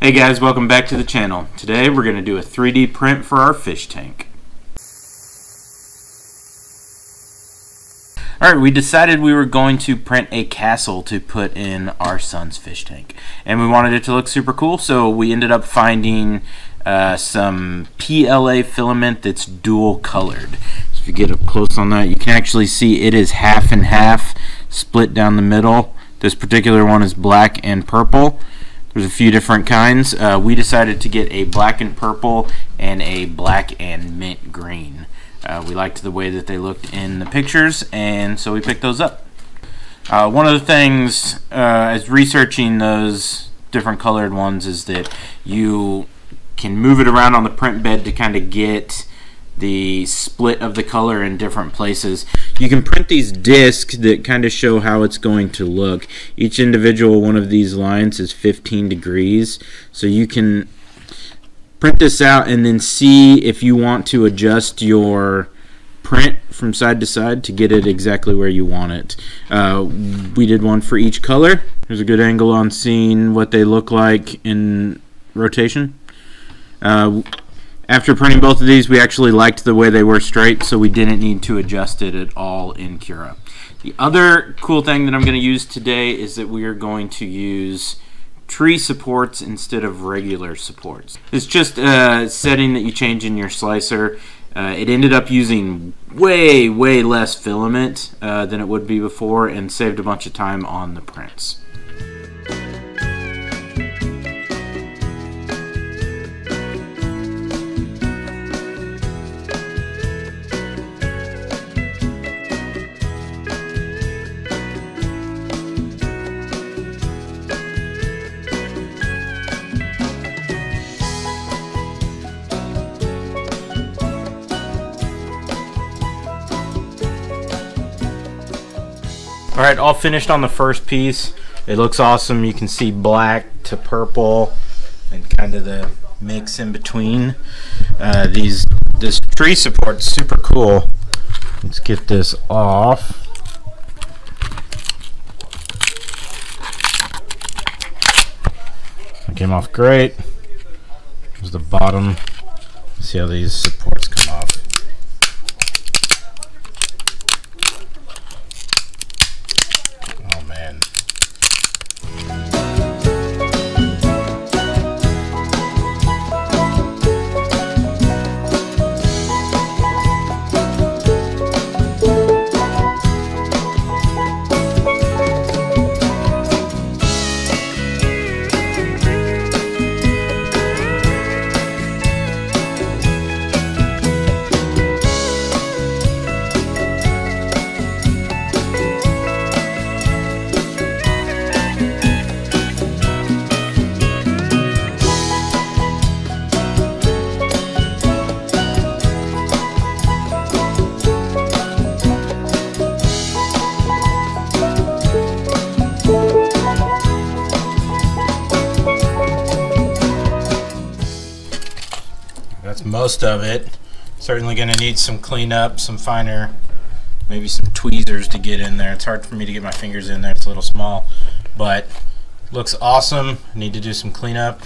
Hey guys, welcome back to the channel. Today we're going to do a 3D print for our fish tank. Alright, we decided we were going to print a castle to put in our son's fish tank. And we wanted it to look super cool, so we ended up finding uh, some PLA filament that's dual colored. So if you get up close on that, you can actually see it is half and half split down the middle. This particular one is black and purple. There's a few different kinds. Uh, we decided to get a black and purple and a black and mint green. Uh, we liked the way that they looked in the pictures, and so we picked those up. Uh, one of the things uh, as researching those different colored ones is that you can move it around on the print bed to kind of get the split of the color in different places. You can print these discs that kind of show how it's going to look. Each individual one of these lines is 15 degrees. So you can print this out and then see if you want to adjust your print from side to side to get it exactly where you want it. Uh, we did one for each color. There's a good angle on seeing what they look like in rotation. Uh, after printing both of these, we actually liked the way they were straight, so we didn't need to adjust it at all in Cura. The other cool thing that I'm going to use today is that we are going to use tree supports instead of regular supports. It's just a setting that you change in your slicer. Uh, it ended up using way, way less filament uh, than it would be before and saved a bunch of time on the prints. Alright, all finished on the first piece. It looks awesome. You can see black to purple and kind of the mix in between. Uh, these This tree support's super cool. Let's get this off. It came off great. There's the bottom. See how these supports most of it. Certainly going to need some cleanup, some finer, maybe some tweezers to get in there. It's hard for me to get my fingers in there. It's a little small, but looks awesome. Need to do some cleanup,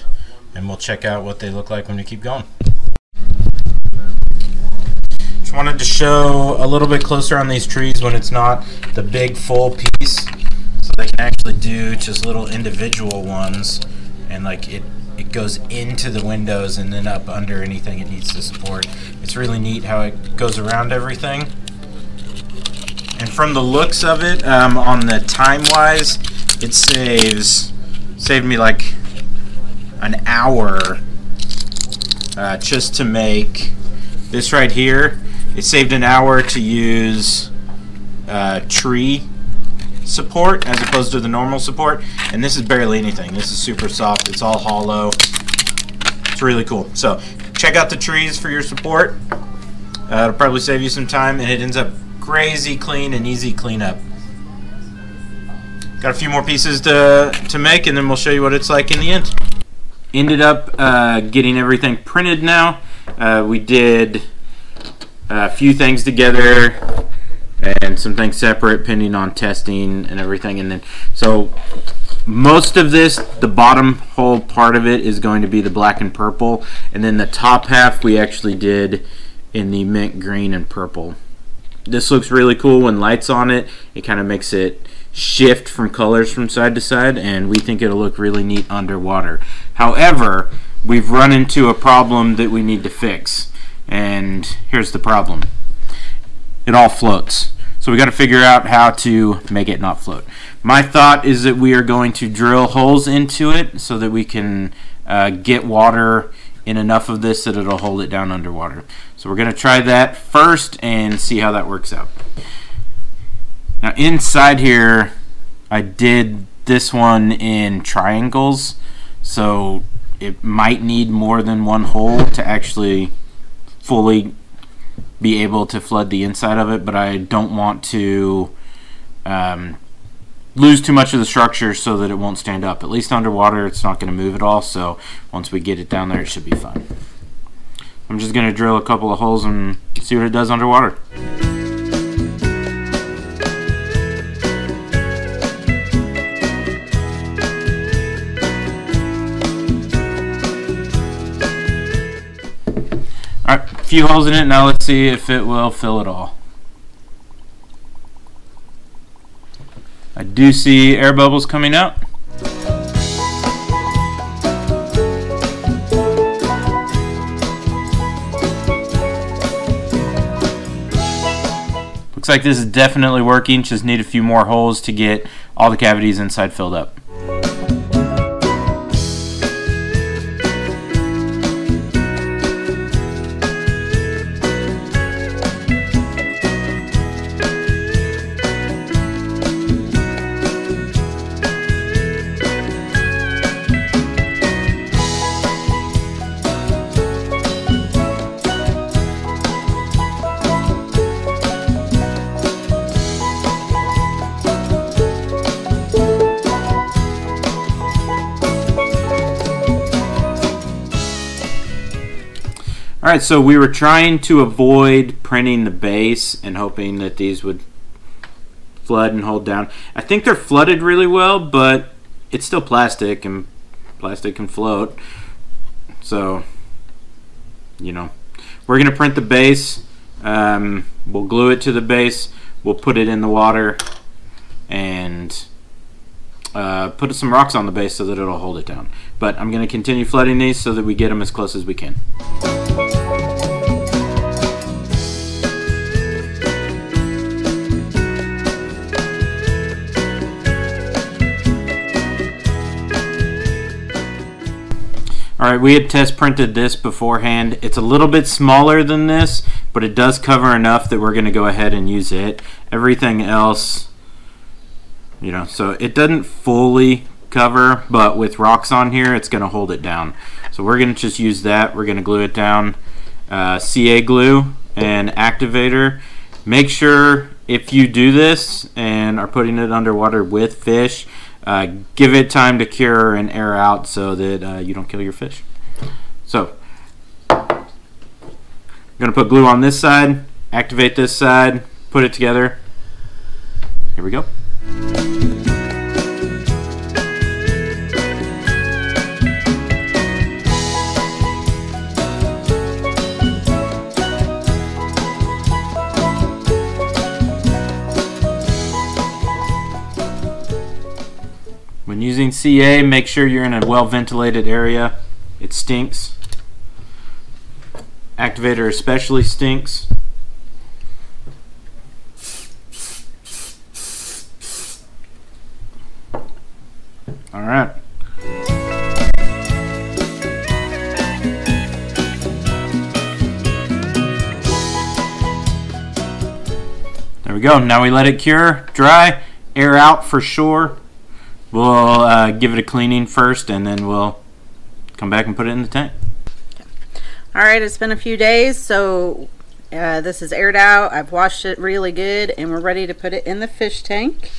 and we'll check out what they look like when we keep going. Just wanted to show a little bit closer on these trees when it's not the big full piece, so they can actually do just little individual ones, and like it it goes into the windows and then up under anything it needs to support. It's really neat how it goes around everything. And from the looks of it, um, on the time-wise, it saves saved me like an hour uh, just to make this right here. It saved an hour to use uh, tree support as opposed to the normal support. And this is barely anything. This is super soft. It's all hollow. It's really cool. So check out the trees for your support. Uh, it'll probably save you some time and it ends up crazy clean and easy cleanup. Got a few more pieces to, to make and then we'll show you what it's like in the end. Ended up uh, getting everything printed now. Uh, we did a few things together and some things separate pending on testing and everything and then so most of this, the bottom whole part of it is going to be the black and purple, and then the top half we actually did in the mint green and purple. This looks really cool when lights on it. It kind of makes it shift from colors from side to side, and we think it'll look really neat underwater. However, we've run into a problem that we need to fix, and here's the problem. It all floats. So we got to figure out how to make it not float. My thought is that we are going to drill holes into it so that we can uh, get water in enough of this that it'll hold it down underwater. So we're going to try that first and see how that works out. Now inside here, I did this one in triangles, so it might need more than one hole to actually fully be able to flood the inside of it, but I don't want to um, lose too much of the structure so that it won't stand up. At least underwater, it's not going to move at all, so once we get it down there, it should be fine. I'm just going to drill a couple of holes and see what it does underwater. Few holes in it. Now let's see if it will fill it all. I do see air bubbles coming out. Looks like this is definitely working, just need a few more holes to get all the cavities inside filled up. Alright, so we were trying to avoid printing the base and hoping that these would flood and hold down. I think they're flooded really well, but it's still plastic and plastic can float. So, you know, we're going to print the base. Um, we'll glue it to the base. We'll put it in the water and uh, put some rocks on the base so that it'll hold it down. But I'm going to continue flooding these so that we get them as close as we can. Alright, we had test printed this beforehand. It's a little bit smaller than this, but it does cover enough that we're going to go ahead and use it. Everything else, you know, so it doesn't fully cover, but with rocks on here, it's going to hold it down. So we're going to just use that. We're going to glue it down. Uh, CA glue and activator. Make sure if you do this and are putting it underwater with fish, uh, give it time to cure and air out so that uh, you don't kill your fish. So, I'm going to put glue on this side, activate this side, put it together. Here we go. Using CA, make sure you're in a well ventilated area. It stinks. Activator especially stinks. All right. There we go. Now we let it cure, dry, air out for sure. We'll uh, give it a cleaning first and then we'll come back and put it in the tank. All right, it's been a few days, so uh, this is aired out. I've washed it really good and we're ready to put it in the fish tank.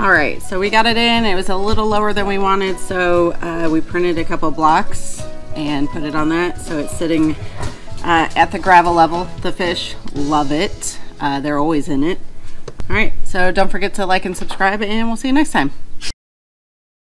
All right, so we got it in. It was a little lower than we wanted, so uh, we printed a couple blocks and put it on that. So it's sitting uh, at the gravel level. The fish love it. Uh, they're always in it. All right, so don't forget to like and subscribe, and we'll see you next time.